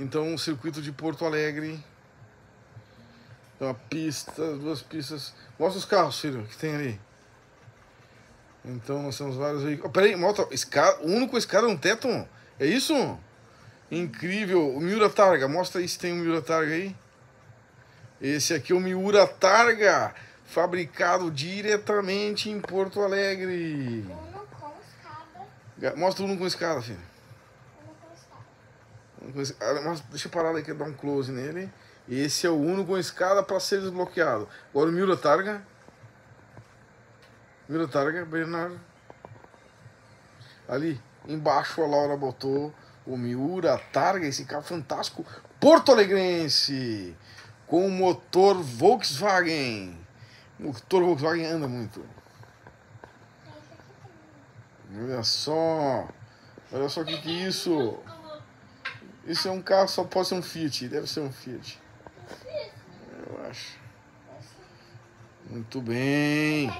Então, o circuito de Porto Alegre. Tem uma pista, duas pistas. Mostra os carros, filho, que tem ali. Então, nós temos vários veículos. Oh, peraí, mostra. Escada, o único escada no teto? É isso? Incrível. O Miura Targa. Mostra aí se tem um Miura Targa aí. Esse aqui é o Miura Targa. Fabricado diretamente em Porto Alegre. Uno com escada. Mostra o Uno com escada, filho. Escada. Mostra- Deixa eu parar aqui, dar um close nele. Esse é o Uno com escada para ser desbloqueado. Agora o Miura Targa. Miura Targa, Bernardo. Ali, embaixo a Laura botou o Miura Targa, esse carro fantástico, porto alegrense, com motor Volkswagen. O motor Volkswagen anda muito. Olha só. Olha só o que, que é isso. Isso é um carro, só pode ser um Fiat. Deve ser um Fiat. Eu acho. Muito bem.